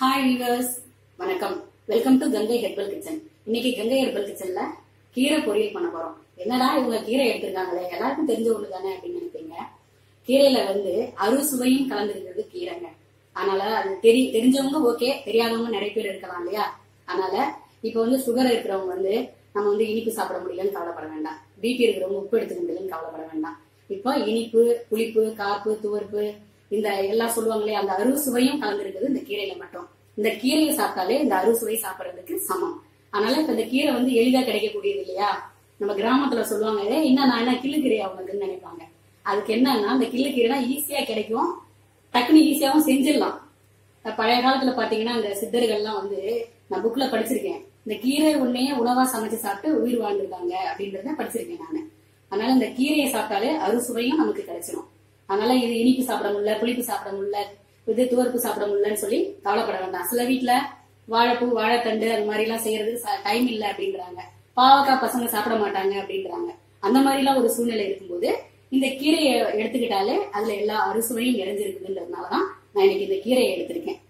Hi viewers வணக்கம். Welcome to Gangai herbal kitchen இன்னைக்கு Gangai herbal கிச்சன்ல கீரை பொரியல் பண்ண போறோம். என்னடா இவங்க கீரை எடுத்திருக்காங்களே? எல்லாருக்கும் தெரிஞ்ச ஒண்ணு தானே அப்படின்னு நினைப்பீங்க. கீரையில வந்து அறுசுவையும் கலந்துருக்கிறது கீரைங்க. அதனால அது தெரி தெரிஞ்சவங்க ஓகே தெரியாதவங்க நிறைய பேர் இருக்கலாம் இல்லையா? அதனால இப்ப வந்து சுகர் இருக்கிறவங்க வந்து நம்ம வந்து இனிப்பு சாப்பிட முடியலன்னு கவலைப்பட வேண்டாம். பிபி இருக்கிறவங்க உப்பு எடுத்துக்க முடியலன்னு கவலைப்பட வேண்டாம். இப்போ இனிப்பு புளிப்பு காப்பு துவர்ப்பு இந்த எல்லாம் சொல்லுவாங்களே அந்த அறுசுவையும் கலந்துருக்குது இந்த கீரையில மட்டும். இந்த கீரையை சாப்பிட்டாலே இந்த அறுசுவை சாப்பிடுறதுக்கு சமம். அதனால இப்ப இந்த கீரை வந்து எளிதா கிடைக்கக்கூடியது இல்லையா? நம்ம கிராமத்துல சொல்லுவாங்க என்ன நான் என்ன கிள்ளுக்கீரையா உனக்குன்னு நினைப்பாங்க. அதுக்கு என்னன்னா இந்த கிள்ளுக்கீரைனா ஈஸியா கிடைக்கும். டக்குன்னு ஈஸியாவும் செஞ்சிடலாம். பழைய காலத்துல பாத்தீங்கன்னா இந்த சித்தர்கள்லாம் வந்து நான் புக்ல படிச்சிருக்கேன். இந்த கீரை உன்னையே உணவா சமைச்சு சாப்பிட்டு உயிர் வாழ்ந்துருக்காங்க அப்படின்றத படிச்சிருக்கேன் நானு. அதனால இந்த கீரையை சாப்பிட்டாலே அறுசுவையும் நமக்கு கிடைச்சிடும் அதனால இது இனிப்பு சாப்பிட முடியல புளிப்பு சாப்பிட முடியல இது துவர்ப்பு சாப்பிட முடியலன்னு சொல்லி கவலைப்பட வேண்டாம். சில வீட்டுல வாழைப்பூ வாழைத்தண்டு அது மாதிரி எல்லாம் செய்யறதுக்கு டைம் இல்ல அப்படிங்கிறாங்க பாவக்காய் பசங்க சாப்பிட மாட்டாங்க அப்படிங்கிறாங்க அந்த மாதிரி எல்லாம் ஒரு சூழ்நிலை இருக்கும்போது இந்த கீரையை எடுத்துக்கிட்டாலே அதுல எல்லா அறுசுவையும் நிறைஞ்சிருக்குதுன்றதுனாலதான் நான் இன்னைக்கு இந்த கீரையை எடுத்திருக்கேன்.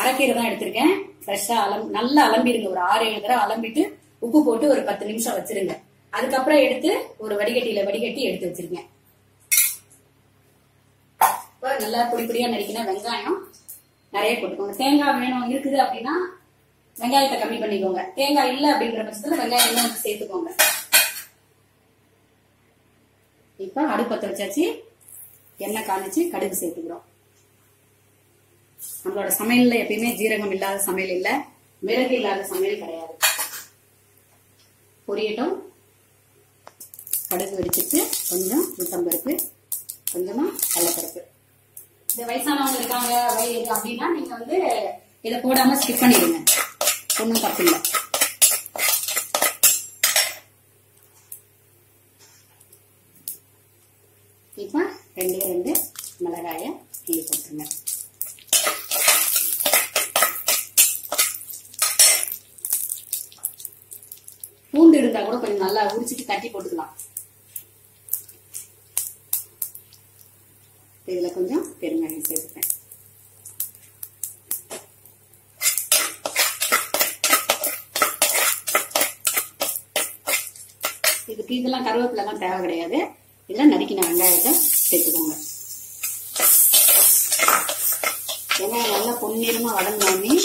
அரைக்கீரை தான் எடுத்திருக்கேன் ஃப்ரெஷ்ஷா அலம் நல்லா அலம்பிடுங்க. ஒரு ஆறு ஏழு தடவை அலம்பிட்டு உப்பு போட்டு ஒரு பத்து நிமிஷம் வச்சிருங்க. அதுக்கப்புறம் எடுத்து ஒரு வடிகட்டியில வடிகட்டி எடுத்து வச்சிருங்க. இப்போ நல்லா பொடி பொடியா நடிக்கணும் வெங்காயம் நிறைய போட்டுக்கோங்க. தேங்காய் வேணும் இருக்குது அப்படின்னா வெங்காயத்தை கம்மி பண்ணிக்கோங்க. தேங்காய் இல்ல அப்படிங்கிற பட்சத்துல வெங்காயம் இன்னும் சேர்த்துக்கோங்க. இப்ப அடுப்பத்தை வச்சாச்சு. எண்ணெய் காணிச்சு கடுகு சேர்த்துக்கிறோம். நம்மளோட சமையல்ல எப்பயுமே ஜீரகம் இல்லாத சமையல் இல்ல மிளகு இல்லாத சமையல் கிடையாது. பொரியட்டும். கடுகு வெடிச்சிட்டு கொஞ்சம் உளுத்தம்பருப்பு கொஞ்சமா கடலப்பருப்பு. இந்த வயசானவங்க இருக்காங்க அப்படின்னா நீங்க வந்து இதை போடாம ஸ்கிப் பண்ணிடுங்க. ஒன்றும் தப்பு இல்லை. இப்போ ரெண்டே ரெண்டு மிளகாய கிள்ளி போட்டுருங்க. இருந்தா கூட கொஞ்சம் நல்லா உரிச்சிட்டு தட்டி போட்டுக்கலாம். இதுல கொஞ்சம் பெருங்காயம் சேர்த்துப்பேன். இதுக்கு இதெல்லாம் கருவேப்பிலை எல்லாம் தேவை கிடையாது. இதுல நறுக்கின வெங்காயத்தை சேர்த்துக்கோங்க. வெங்காயம் நல்லா பொன்னிறமா வதங்கினோடனே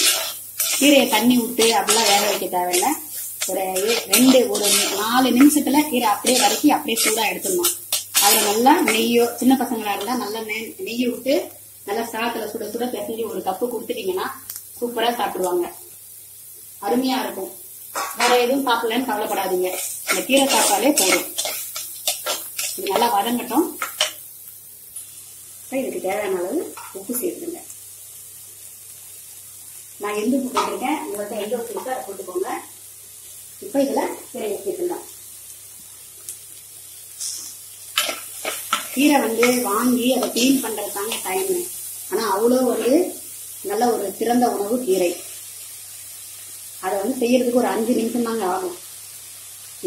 கீரையை தண்ணி விட்டு அப்படிலாம் வேக வைக்க தேவையில்லை. ஒரு ரெண்டு ஒரு நாலு நிமிஷத்துல கீரை அப்படியே வதக்கி அப்படியே சூடா எடுத்துடணும். அதுல நல்லா நெய்யோ சின்ன பசங்களா இருந்தா நல்லா நெய் விட்டு நல்லா சாத்துல சுட சுட பிசைஞ்சு ஒரு கப்பு கொடுத்துட்டீங்கன்னா சூப்பரா சாப்பிடுவாங்க. அருமையா இருக்கும். வேற எதுவும் சாப்பிடலன்னு கவலைப்படாதீங்க. இந்த கீரை சாப்பிட்டாலே போதும். இது நல்லா வதங்கட்டும். இதுக்கு தேவையான அளவு உப்பு சேர்த்துங்க நான் எந்த உப்பு போட்டிருக்கேன்? உங்கள்கிட்ட எந்த உப்பு இருக்கோ அதை போட்டுக்கோங்க. இப்போ இதில் கீரை ஊற்றிக்கலாம் கீரை வந்து வாங்கி அதை க்ளீன் பண்றது தாங்க டைம் ஆனால் அவ்வளோ வந்து நல்ல ஒரு சிறந்த உணவு கீரை. அதை வந்து செய்யறதுக்கு ஒரு அஞ்சு நிமிஷம் தாங்க ஆகும்.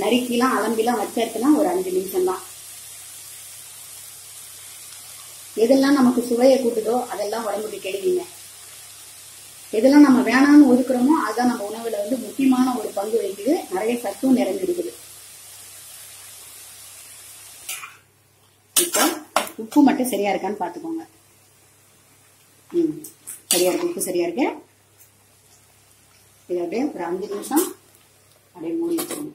நறுக்கிலாம் அலம்பிலாம் வச்சதுன்னா ஒரு அஞ்சு நிமிஷம் தான். எதெல்லாம் நமக்கு சுவையை கூட்டுதோ அதெல்லாம் உடம்புக்கு கெடுவீங்க. எதெல்லாம் நம்ம வேணாம்னு ஒதுக்குறோமோ அதுதான் நம்ம உணவுல வந்து முக்கியமான ஒரு பங்கு வகிக்குது. நிறைய சத்தும் நிறைஞ்சிருக்குது இப்போ உப்பு மட்டும் சரியா இருக்கான்னு பாத்துக்கோங்க ம் சரியா இருக்கு. உப்பு சரியா இருக்கு? இது அப்படியே ஒரு அஞ்சு நிமிஷம் அப்படியே மூடி வச்சிருங்க.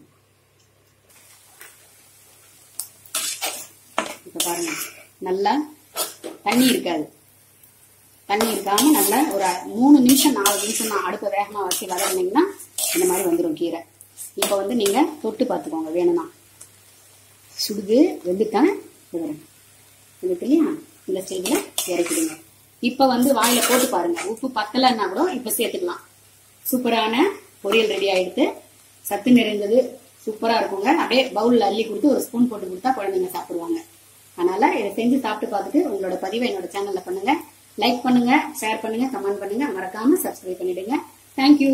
இப்ப பாருங்க. நல்லா தண்ணி இருக்காது. தண்ணி இருக்காம நல்லா ஒரு மூணு நிமிஷம் நாலு நிமிஷம் நான் அடுப்பை வேகமா வச்சு வளர்ந்தீங்கன்னா இந்த மாதிரி வந்துடும் கீரை. இப்போ வந்து நீங்க தொட்டு பார்த்துக்கோங்க வேணும்னா. சுடுது வெந்துட்டான் விவரம் இதுக்கு இல்லையா? இந்த ஸ்டேஜில் இறக்கிடுங்க. இப்போ வந்து வாயில போட்டு பாருங்க. உப்பு பத்தலைன்னா கூட இப்போ சேர்த்துக்கலாம். சூப்பரான பொரியல் ரெடி ஆயிடுத்து. சத்து நிறைந்தது சூப்பரா இருக்குங்க. அப்படியே பவுல்ல அள்ளி கொடுத்து ஒரு ஸ்பூன் போட்டு கொடுத்தா குழந்தைங்க சாப்பிடுவாங்க. அதனால இதை செஞ்சு சாப்பிட்டு பார்த்துட்டு உங்களோட பதிவை என்னோட சேனல்ல பண்ணுங்க. லைக் பண்ணுங்க ஷேர் பண்ணுங்க கமெண்ட் பண்ணுங்க. மறக்காம சப்ஸ்கிரைப் பண்ணிடுங்க. தேங்க்யூ